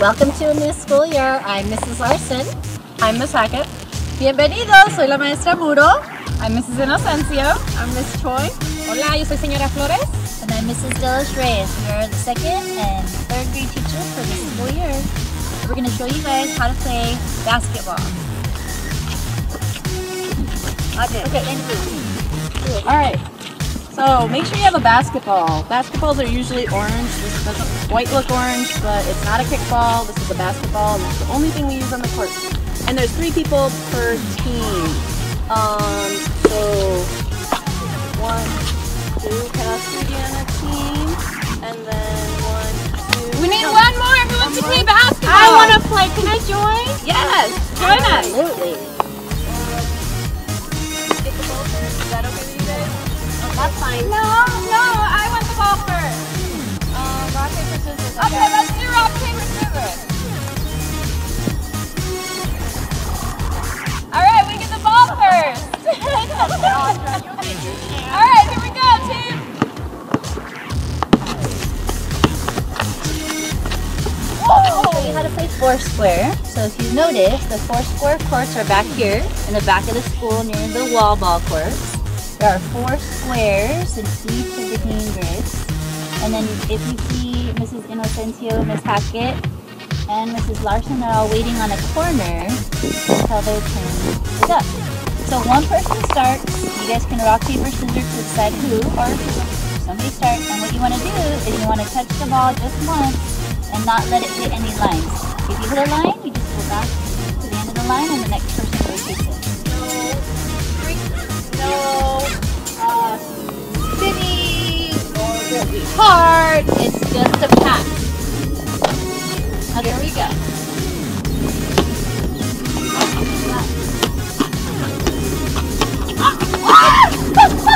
Welcome to a new school year. I'm Mrs. Larson. I'm Miss Hackett. Bienvenidos, soy la maestra Muro. I'm Mrs. Inocencio. I'm Miss Choi. Hola, yo soy señora Flores. And I'm Mrs. De Los Reyes. We're the second and third grade teachers for this school year. We're going to show you guys how to play basketball. Okay. Okay, All right. So make sure you have a basketball. Basketballs are usually orange. This doesn't quite look orange, but it's not a kickball. This is a basketball, and that's the only thing we use on the court. And there's three people per team. Um, so one, two, pass three on a team, and then one, two. We need no, one more. Wants to play basketball? I want to play. Can I join? Yes, join us. Absolutely. Ball first. Is that okay with you guys? That's fine. No, no. I want the ball first. Um, rock paper scissors. I Okay, let's do rock paper scissors. All right, we get the ball first. All right, here we go, team. I'll show you how to play four square. So if you notice, the four square courts are back here in the back of the school near the wall ball courts. There are four squares in each of the green. And then if you see Mrs. Inocencio, Miss Hackett, and Mrs. Larson are all waiting on a corner until their turn is up. So one person starts, you guys can rock, paper, scissors to decide who, or somebody starts, and what you want to do is you want to touch the ball just once and not let it hit any lines. If you hit a line, you just go back to the end of the line and the next person rotates No, uh, spinning hard. It's just a pass. Okay, here we go.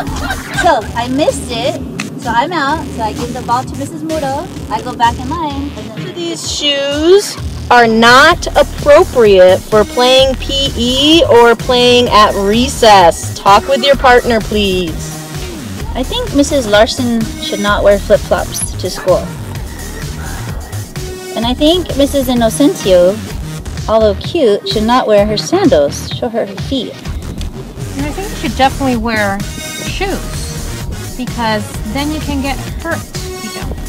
So I missed it. So I'm out. So I give the ball to Mrs. Muro. I go back in line. And then These shoes are not appropriate for playing PE or playing at recess. Talk with your partner, please. I think Mrs. Larson should not wear flip flops to school. And I think Mrs. Inocencio, although cute, should not wear her sandals. Show her her feet. And I think you should definitely wear shoes because then you can get hurt if you don't.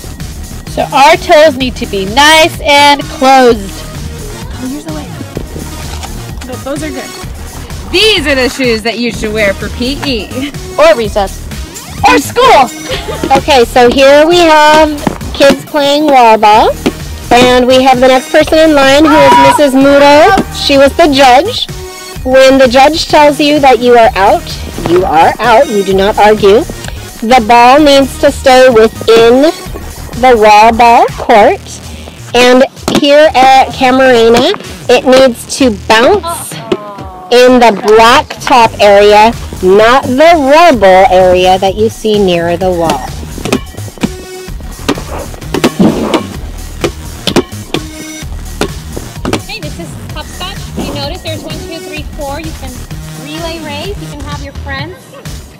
So our toes need to be nice and closed. Oh, here's the way. Th- Those are good. These are the shoes that you should wear for PE. Or recess. Or school. okay, so here we have kids playing wall ball. And we have the next person in line who is Mrs. Muro. She was the judge. When the judge tells you that you are out, you are out. You do not argue. The ball needs to stay within the wall ball court. And here at Camarena, it needs to bounce in the black top area, not the rubble area that you see near the wall. Okay, this is hopscotch. You notice there's one, two, three, four. You can relay race. You can have your friends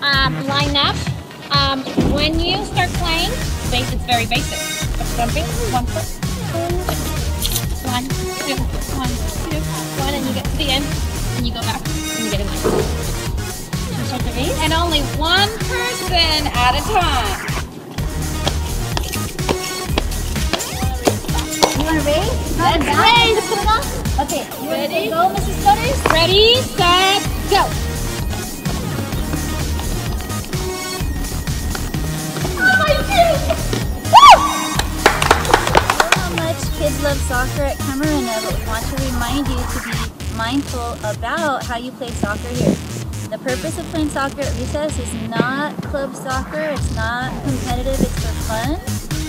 um, line up. Um, when you start playing, base it's very basic. Just jumping, one foot, one, two, one, two, one, and you get to the end, and you go back, and you get in line. Should we start the race? And only one person at a time. You want to race? Let's race. Put it on? Okay. You Ready? go, Mrs. Flores? Ready, set, go. Love soccer at Camarena, but we want to remind you to be mindful about how you play soccer here. The purpose of playing soccer at recess is not club soccer, it's not competitive, it's for fun.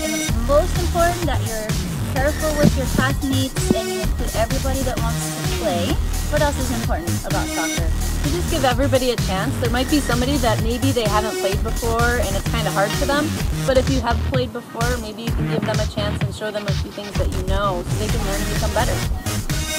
And it's most important that you're careful with your classmates and you include everybody that wants to play. What else is important about soccer? To just give everybody a chance. There might be somebody that maybe they haven't played before and it's kind of hard for them. But if you have played before, maybe you can give them a chance and show them a few things that you know so they can learn and become better.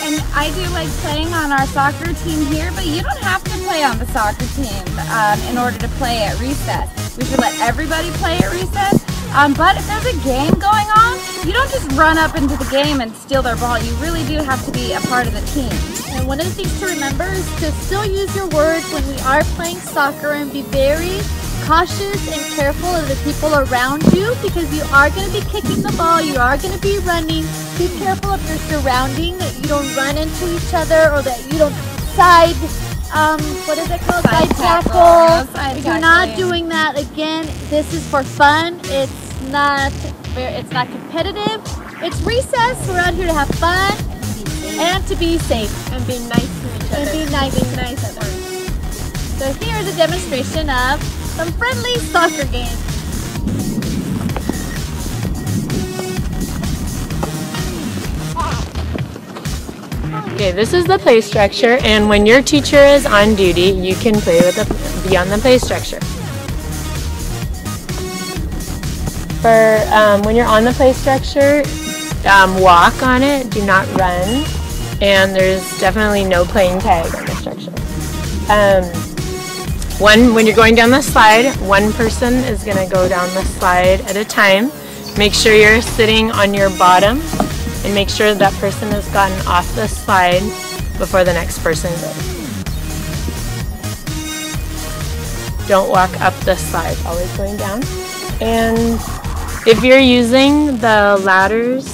And I do like playing on our soccer team here, but you don't have to play on the soccer team um, in order to play at recess. We should let everybody play at recess. Um, but if there's a game going on, you don't just run up into the game and steal their ball. You really do have to be a part of the team. And one of the things to remember is to still use your words when we are playing soccer and be very cautious and careful of the people around you because you are going to be kicking the ball, you are going to be running. Be careful of your surrounding that you don't run into each other or that you don't side, um, what is it called? Side, tackle. tackle. Side If you're not doing that, again, this is for fun. It's not, it's not competitive. It's recess. We're out here to have fun and to be safe. And be nice to each other. And other. be nice to nice each other. So here's a demonstration of some friendly soccer games. Okay, this is the play structure, and when your teacher is on duty, you can play with the be on the play structure. For um, when you're on the play structure, um, walk on it. Do not run, and there's definitely no playing tag on the structure. Um, one when you're going down the slide, one person is going to go down the slide at a time. Make sure you're sitting on your bottom and make sure that person has gotten off the slide before the next person goes. Don't walk up the slide, always going down. And if you're using the ladders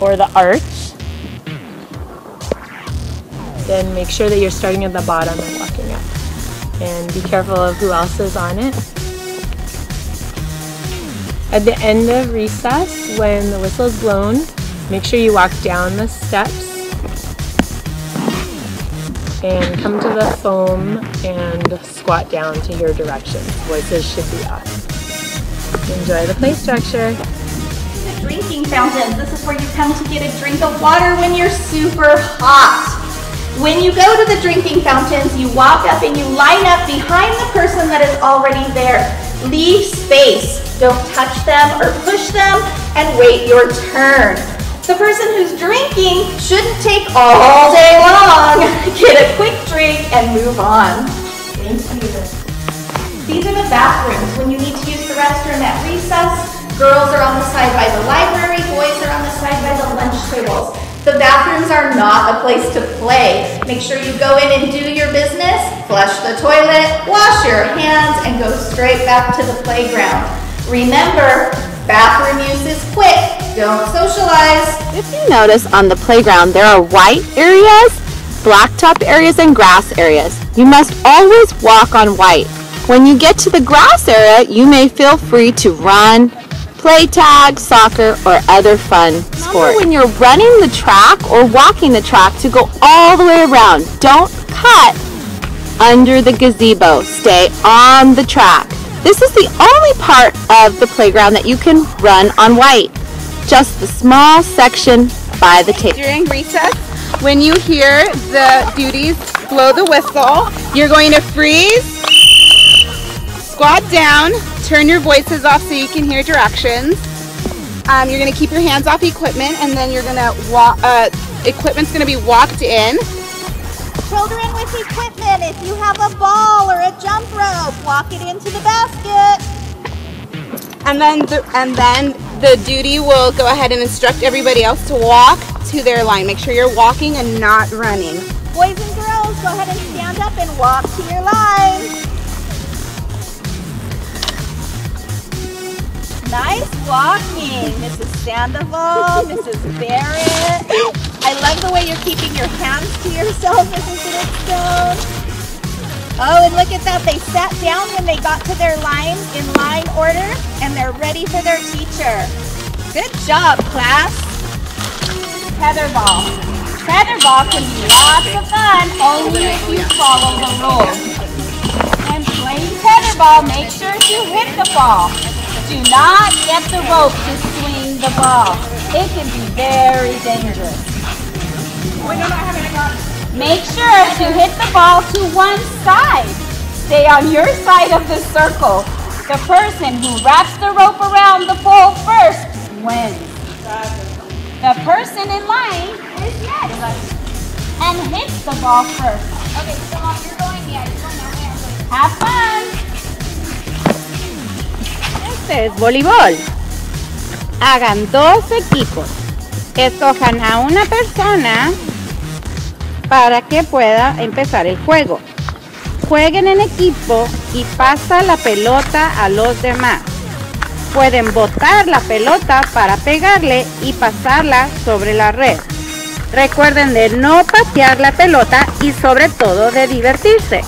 or the arch, then make sure that you're starting at the bottom and walking up. And be careful of who else is on it. At the end of recess, when the whistle is blown, make sure you walk down the steps and come to the foam and squat down to hear directions. Voices should be up. Enjoy the play structure. The drinking fountains. This is where you come to get a drink of water when you're super hot. When you go to the drinking fountains, you walk up and you line up behind the person that is already there. Leave space. Don't touch them or push them and wait your turn. The person who's drinking shouldn't take all day long. Get a quick drink and move on. Thank you. These are the bathrooms when you need to use the restroom at recess. Girls are on the side by the library, boys are on the side by the lunch tables. The bathrooms are not a place to play. Make sure you go in and do your business, flush the toilet, wash your hands, and go straight back to the playground. Remember, bathroom use is quick. Don't socialize. If you notice on the playground, there are white areas, blacktop areas, and grass areas. You must always walk on white. When you get to the grass area, you may feel free to run, play tag, soccer, or other fun sports. When you're running the track or walking the track to go all the way around, don't cut under the gazebo. Stay on the track. This is the only part of the playground that you can run on white. Just the small section by the table. During recess, when you hear the duties blow the whistle, you're going to freeze, squat down, turn your voices off so you can hear directions. Um, you're going to keep your hands off equipment and then you're going to walk, uh, equipment's going to be walked in. Children with equipment, if you have a ball or a jump rope, walk it into the basket. And then, the, and then the duty will go ahead and instruct everybody else to walk to their line. Make sure you're walking and not running. Boys and girls, go ahead and stand up and walk to your lines. Nice walking, Mrs. Sandoval, Mrs. Barrett. I love the way you're keeping your hands to yourself, Mrs. Littstone. Oh, and look at that. They sat down when they got to their lines in line order, and they're ready for their teacher. Good job, class. Tetherball. Tetherball can be lots of fun only if you follow the rules. And playing tetherball, make sure to hit the ball. Do not get the rope to swing the ball. It can be very dangerous. Make sure to hit the ball to one side. Stay on your side of the circle. The person who wraps the rope around the pole first wins. The person in line is next and hits the ball first. Okay, so mom, you're going, yeah, you're going that way. Have fun. Es voleibol. Hagan dos equipos. Escojan a una persona para que pueda empezar el juego. Jueguen en equipo y pasa la pelota a los demás. Pueden botar la pelota para pegarle y pasarla sobre la red. Recuerden de no patear la pelota y sobre todo de divertirse.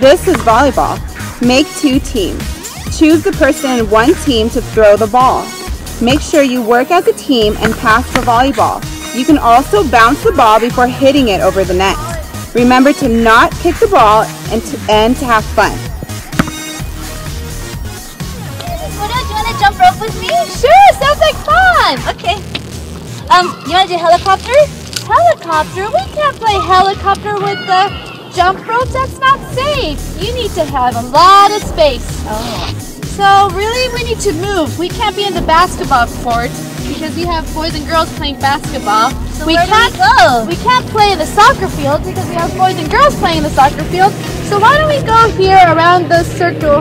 This is volleyball. Make two teams. Choose the person in one team to throw the ball. Make sure you work as a team and pass the volleyball. You can also bounce the ball before hitting it over the net. Remember to not kick the ball and to, and to have fun. Muro, do you want to jump rope with me? Sure, sounds like fun. Okay. Um, you want to do helicopter? Helicopter? We can't play helicopter with the jump ropes. That's not safe. You need to have a lot of space. Oh. So really, we need to move. We can't be in the basketball court because we have boys and girls playing basketball. So we do we can't go? We can't play in the soccer field because we have boys and girls playing in the soccer field. So why don't we go here around the circle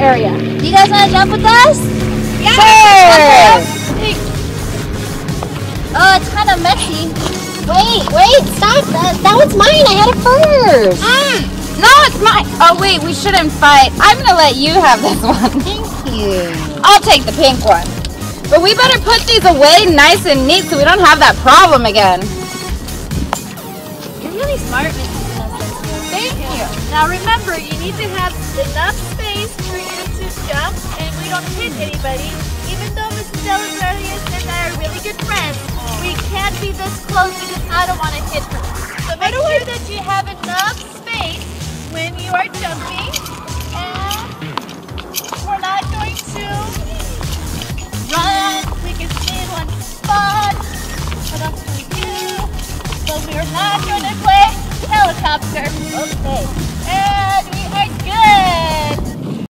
area? Do you guys want to jump with us? Yeah. Oh, it's kind of messy. Wait, wait, stop. That, that was mine. I had it first. Mm, no, it's mine. Oh wait, we shouldn't fight. I'm gonna let you have this one. Thank you. I'll take the pink one. But we better put these away nice and neat so we don't have that problem again. You're really smart, Mrs. Thank you. Now remember, you need to have enough space for you to jump and we don't hit anybody. Even though Mrs. De Los Reyes and I are really good friends, we can't be this close because are jumping and we're not going to run. We can stay in one spot. What else do we do? But we're not going to play helicopter. Okay.